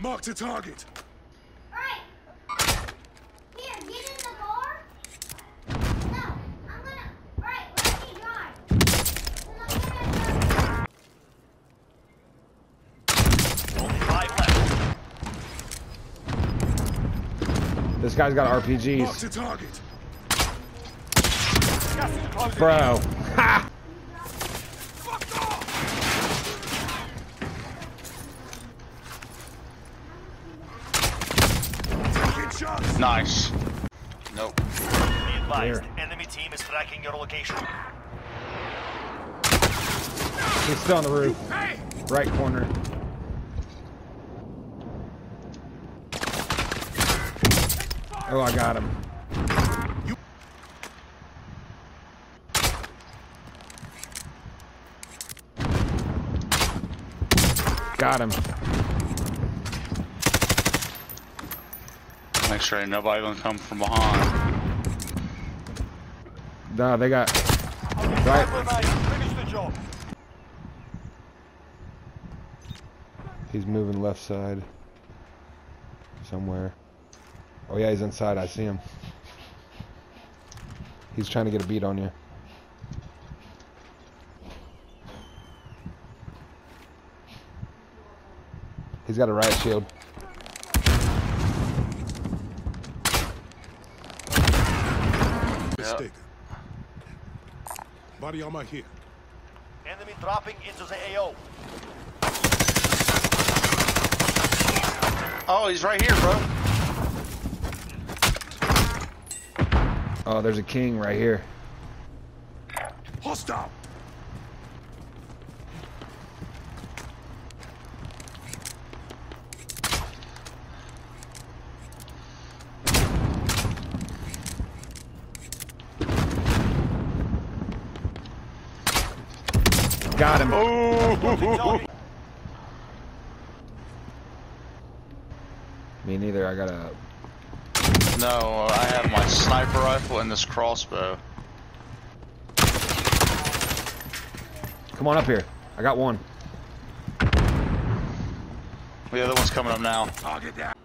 Mark to target. Alright. Here, get in the car. No, I'm gonna. Alright, let me drive. Then I'm gonna Only five left. This guy's got Mark RPGs. to target. Gas is Bro. Nice. Nope. Be advised, Here. enemy team is tracking your location. He's still on the roof. Hey! Right corner. Oh, I got him. Got him. Make sure nobody gonna come from behind. Nah, they got. Right. He's moving left side. Somewhere. Oh, yeah, he's inside. I see him. He's trying to get a beat on you. He's got a riot shield. Mistaken. Body armor here. Enemy dropping into the AO. Oh, he's right here, bro. Oh, there's a king right here. Hostile. Got him. Oh, Me neither. I got a. no, I have my sniper rifle and this crossbow. Come on up here. I got one. The other one's coming up now. Target down.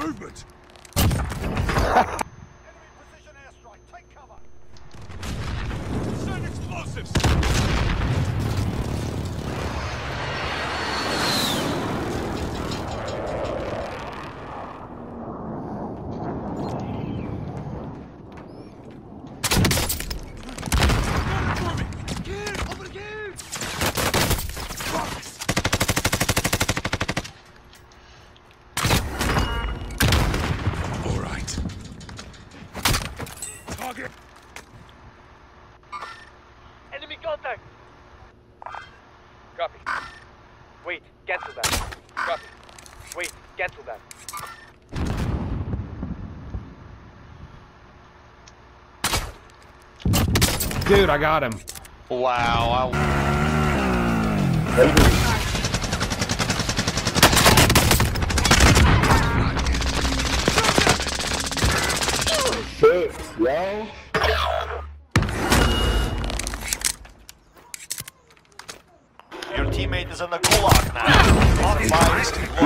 Movement. Enemy precision airstrike. Take cover. Send explosives. All right. Target. Enemy contact! Copy. Wait, cancel that. Copy. Wait, cancel that. Dude, I got him. Wow. I, Your teammate is in the gulag now.